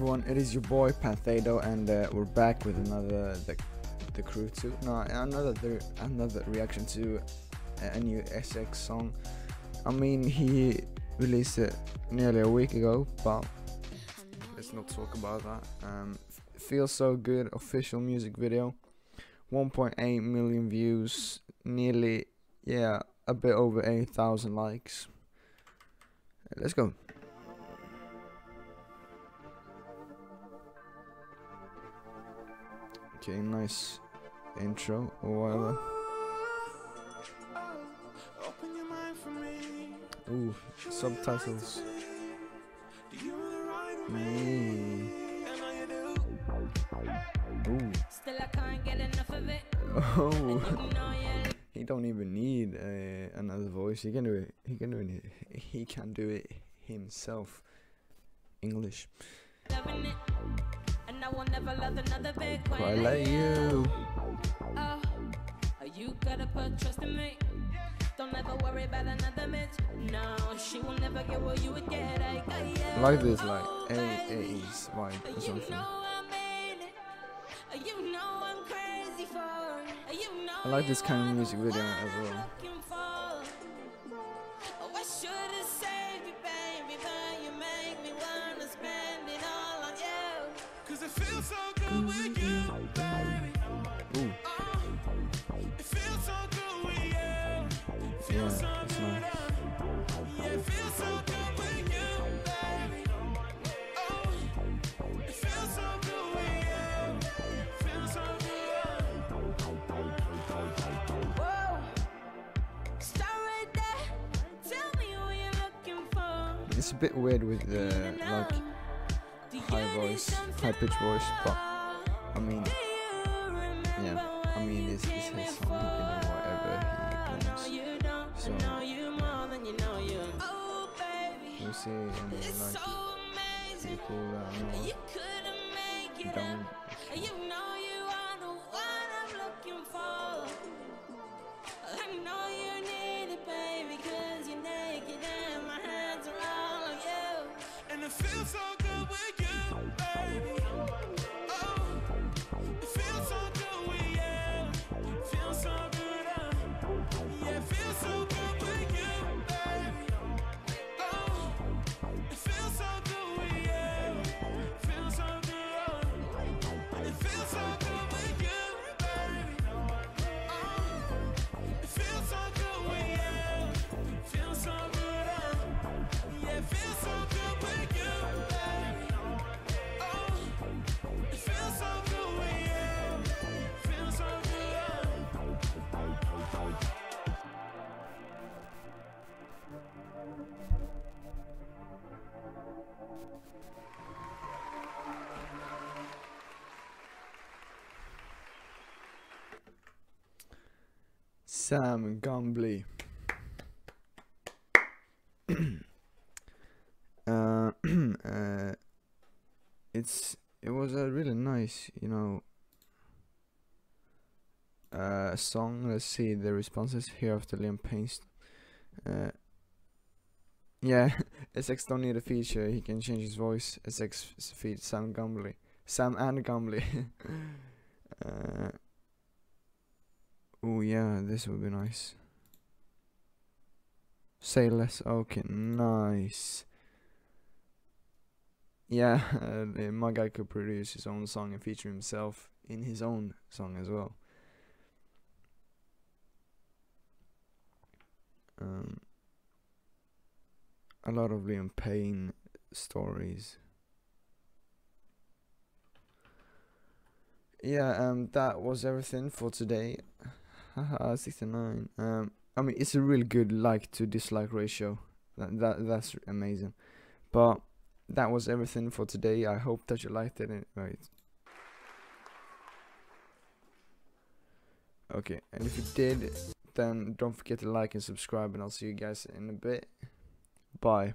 Everyone, it is your boy Paanthado and uh, we're back with another the, the crew too. No, another another reaction to a, a new SX song. I mean he released it nearly a week ago, but let's not talk about that. Um, feels so good official music video, 1.8 million views, nearly yeah a bit over 8,000 likes. Let's go. Okay, nice intro or whatever. Ooh, subtitles. Ooh. Oh. he don't even need uh, another voice. He can do it. He can do it. He can do it himself. English. And I will never love another big Quite like you. Oh, you gotta put trust in me. Don't ever worry about another bitch. No, she will never get what you would get. I got you. Like this like oh, A baby. A's vibe or something. I mean it. You know I'm crazy for it. You know I like this kind of music video as well. It's a bit weird with the like high voice, high pitched voice, but? I mean, yeah, I mean it's, it's his song. He do whatever he wants. So- I know you know see, and like people that know make it don't. Sam Gumbly. uh, uh, it's it was a really nice, you know, uh, song. Let's see the responses here after Liam Payne's. Yeah, SX don't need a feature. He can change his voice. SX feed Sam Gumbly, Sam and Gumbly. uh, Oh yeah, this would be nice. Say less. Okay, nice. Yeah, uh, my guy could produce his own song and feature himself in his own song as well. Um, a lot of Liam Payne stories. Yeah, um, that was everything for today. Haha, 69. Um, I mean, it's a really good like to dislike ratio. That, that that's amazing. But that was everything for today. I hope that you liked it. Right. Okay, and if you did, then don't forget to like and subscribe, and I'll see you guys in a bit. Bye.